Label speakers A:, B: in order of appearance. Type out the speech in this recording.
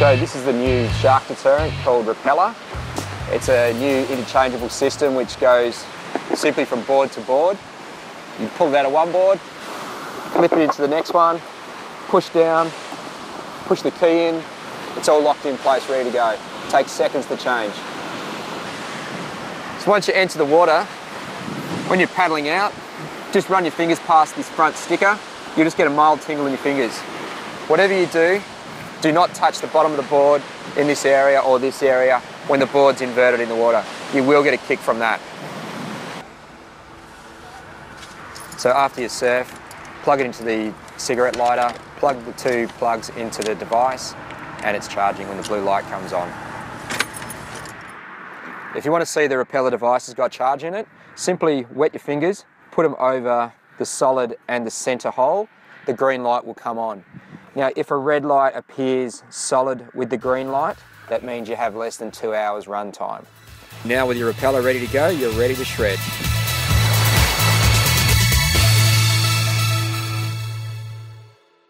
A: So this is the new shark deterrent called RPELA. It's a new interchangeable system which goes simply from board to board. You pull it out of one board, clip it into the next one, push down, push the key in, it's all locked in place, ready to go. It takes seconds to change. So once you enter the water, when you're paddling out, just run your fingers past this front sticker. You'll just get a mild tingle in your fingers. Whatever you do, do not touch the bottom of the board in this area or this area when the board's inverted in the water. You will get a kick from that. So after you surf, plug it into the cigarette lighter, plug the two plugs into the device, and it's charging when the blue light comes on. If you want to see the RPELA device has got charge in it, simply wet your fingers, put them over the solid and the center hole, the green light will come on. Now, if a red light appears solid with the green light, that means you have less than two hours run time. Now with your RPELA ready to go, you're ready to shred.